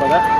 b y